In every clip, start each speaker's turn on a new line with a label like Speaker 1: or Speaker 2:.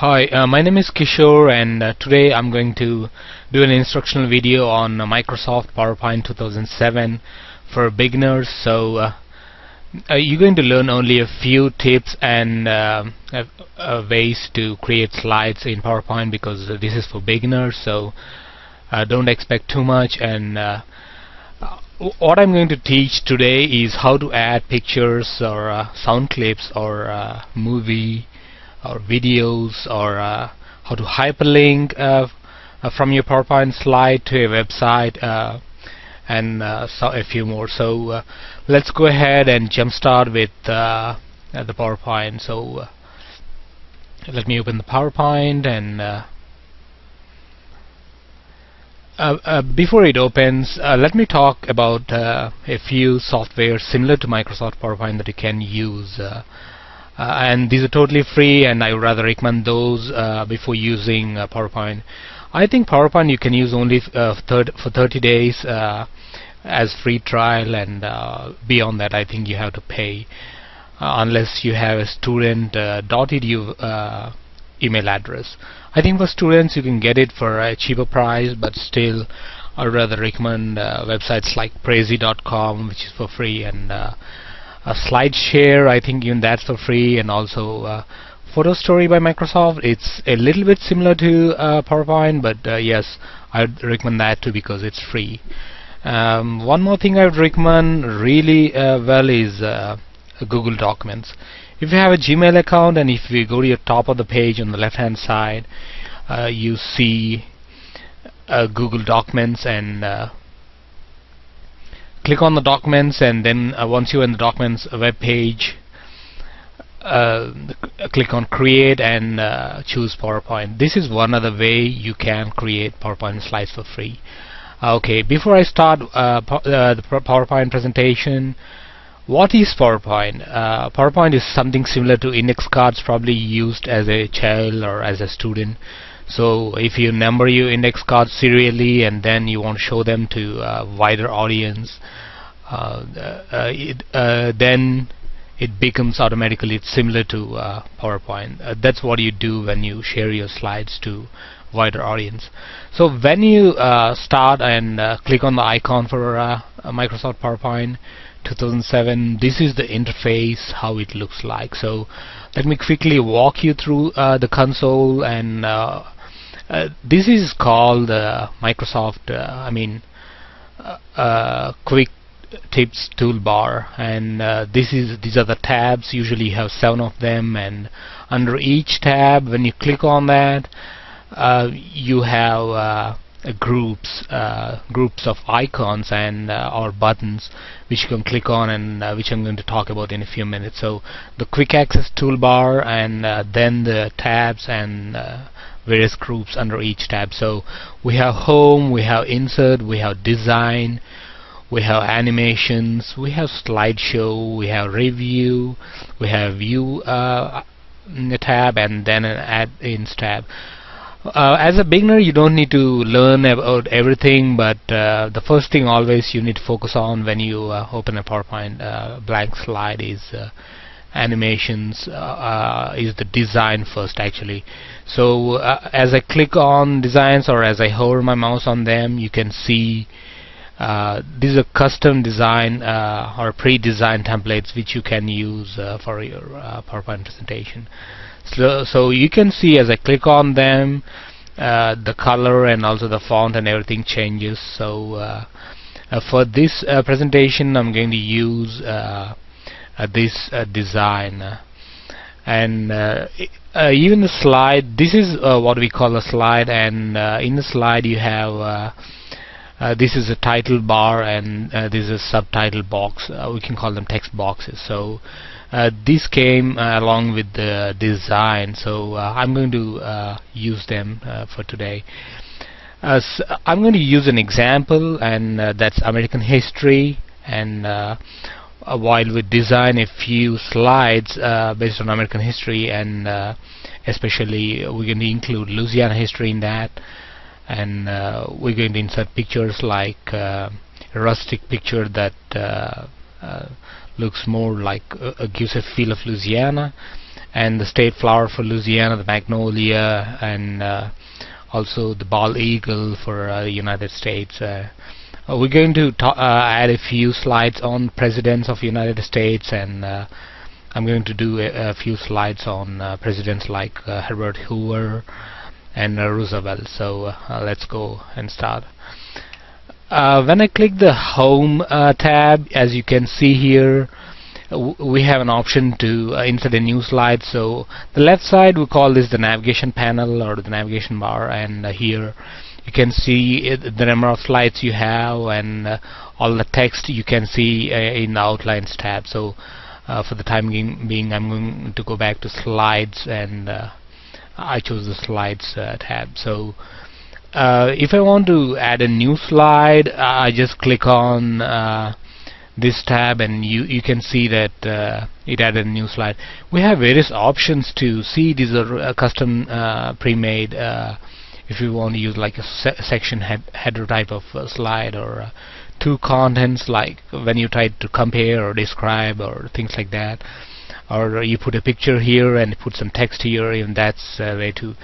Speaker 1: Hi, uh, my name is Kishore and uh, today I'm going to do an instructional video on uh, Microsoft PowerPoint 2007 for beginners. So uh, uh, you're going to learn only a few tips and uh, ways to create slides in PowerPoint because this is for beginners. So don't expect too much and what I'm going to teach today is how to add pictures or sound clips or movie or videos or uh, how to hyperlink uh, uh, from your PowerPoint slide to a website uh, and so a few more. So let's go ahead and jumpstart with the PowerPoint. So let me open the PowerPoint and uh, uh, before it opens, uh, let me talk about a few software similar to Microsoft PowerPoint that you can use and these are totally free and I would rather recommend those uh, before using uh, PowerPoint I think PowerPoint you can use only for 30 days as free trial and beyond that I think you have to pay unless you have a student student.edu email address. I think for students you can get it for a cheaper price but still I'd rather recommend uh, websites like Prezi.com which is for free and uh, a SlideShare I think even that's for free and also uh, Photo Story by Microsoft. It's a little bit similar to uh, PowerPoint but uh, yes I'd recommend that too because it's free. Um, one more thing I would recommend really uh, well is uh, Google Documents. If you have a Gmail account and if you go to your top of the page on the left hand side uh, you see Google Documents and click on the documents and then uh, once you're in the documents web page uh, click on create and uh, choose PowerPoint. This is one other way you can create PowerPoint slides for free. Okay before I start uh, uh, the PowerPoint presentation what is PowerPoint? Uh, PowerPoint is something similar to index cards probably used as a child or as a student so if you number your index cards serially and then you want to show them to a wider audience uh, uh, it, uh, then it becomes automatically similar to uh, PowerPoint. Uh, that's what you do when you share your slides to wider audience. So when you uh, start and click on the icon for Microsoft PowerPoint 2007, this is the interface how it looks like. So let me quickly walk you through the console and uh, this is called uh, Microsoft uh, I mean quick tips toolbar. And uh, this is these are the tabs. Usually you have seven of them. And under each tab when you click on that uh, you have uh, groups groups of icons and or buttons which you can click on and which I'm going to talk about in a few minutes. So the quick access toolbar and then the tabs and various groups under each tab. So we have home we have insert we have design we have animations we have slideshow we have review we have view uh, tab and then an add-ins tab. Uh, as a beginner you don't need to learn about everything but uh, the first thing always you need to focus on when you uh, open a PowerPoint uh, blank slide is uh, animations uh, is the design first actually. So uh, as I click on designs or as I hover my mouse on them you can see uh, these are custom design uh, or pre-designed templates which you can use uh, for your uh, PowerPoint presentation. So, so you can see as I click on them the color and also the font and everything changes. So for this presentation I'm going to use uh, Uh, this uh, design. And uh, uh, even the slide this is uh, what we call a slide and in the slide you have uh, this is a title bar and uh, this is a subtitle box. Uh, we can call them text boxes. So this came along with the design. So I'm going to use them for today. So I'm going to use an example and that's American history. And uh, while we design a few slides uh, based on American history and uh, especially we're going to include Louisiana history in that. And uh, we're going to insert pictures like uh, a rustic picture that uh, looks more like gives a feel of Louisiana. And the state flower for Louisiana the magnolia and also the bald eagle for the United States uh, uh, we're going to add a few slides on presidents of the United States and I'm going to do a, a few slides on presidents like Herbert Hoover and Roosevelt. So let's go and start. Uh, when I click the home uh, tab as you can see here we have an option to uh, insert a new slide. So the left side we call this the navigation panel or the navigation bar. And uh, here you can see it, the number of slides you have and uh, all the text you can see uh, in the outlines tab. So uh, for the time being I'm going to go back to slides and uh, I chose the slides tab. So if I want to add a new slide I just click on this tab and you you can see that uh, it added a new slide. We have various options to see these are uh, custom uh, pre-made uh, if you want to use like a se section head header type of uh, slide or uh, two contents like when you try to compare or describe or things like that. Or you put a picture here and put some text here even that's a way to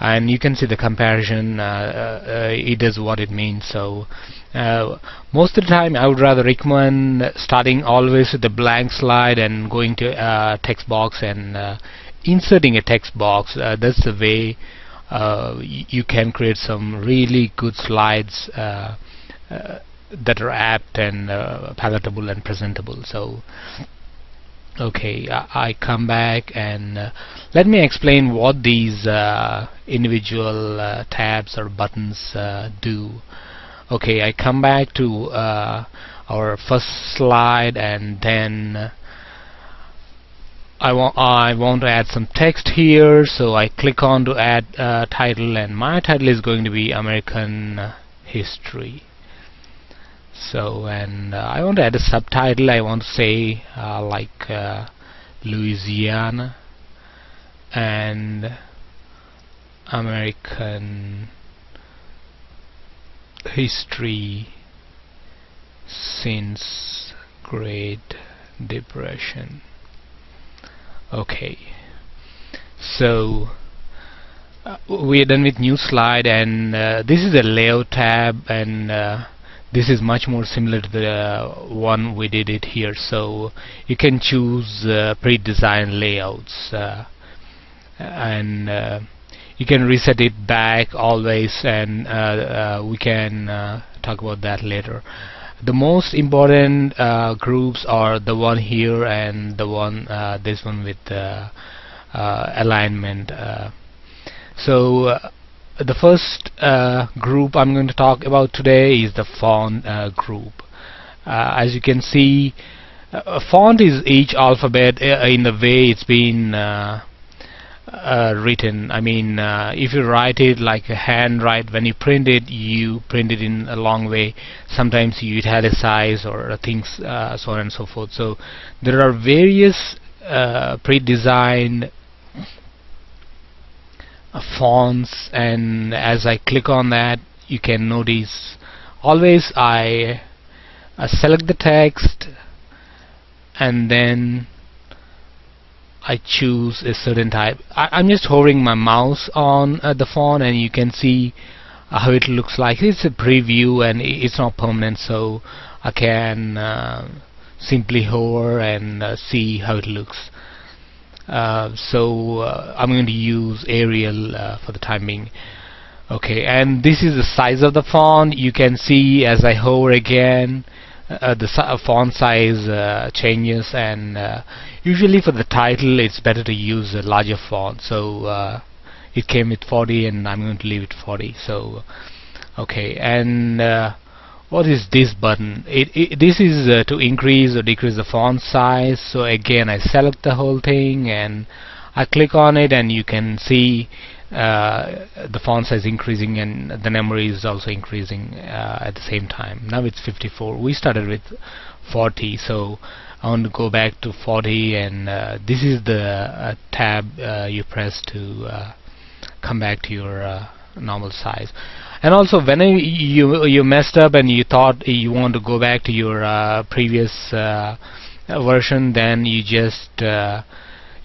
Speaker 1: and you can see the comparison uh, uh, it does what it means. So uh, most of the time I would rather recommend starting always with the blank slide and going to uh, text box and uh, inserting a text box. Uh, that's the way you can create some really good slides that are apt and palatable and presentable. So okay I, I come back and uh, let me explain what these uh, individual uh, tabs or buttons uh, do. Okay I come back to uh, our first slide and then I want I want to add some text here so I click on to add uh, title and my title is going to be American history. So and uh, I want to add a subtitle. I want to say uh, like uh, Louisiana and American history since Great Depression okay. So uh, we are done with new slide and uh, this is a layout tab and uh, this is much more similar to the one we did it here. So you can choose uh, pre-designed layouts uh, and uh, you can reset it back always and we can talk about that later the most important groups are the one here and the one this one with alignment so the first uh, group I'm going to talk about today is the font uh, group. Uh, as you can see a font is each alphabet uh, in the way it's been uh, uh, written. I mean if you write it like a handwrite when you print it you print it in a long way. Sometimes you italicize or things so on and so forth. So there are various pre-designed fonts and as I click on that you can notice. Always I uh, select the text and then I choose a certain type. I, am just hovering my mouse on uh, the font and you can see uh, how it looks like. It's a preview and it's not permanent so I can uh, simply hover and uh, see how it looks. Uh, so uh, I'm going to use Arial for the time being. Okay and this is the size of the font you can see as I hover again uh, the font size uh, changes and usually for the title it's better to use a larger font. So it came with 40 and I'm going to leave it 40 so okay. And what is this button? It, it this is uh, to increase or decrease the font size. So again I select the whole thing and I click on it and you can see uh, the font size increasing and the memory is also increasing uh, at the same time. Now it's 54 we started with 40 so I want to go back to 40 and uh, this is the uh, tab uh, you press to come back to your normal size. And also when you you messed up and you thought you want to go back to your previous version then you just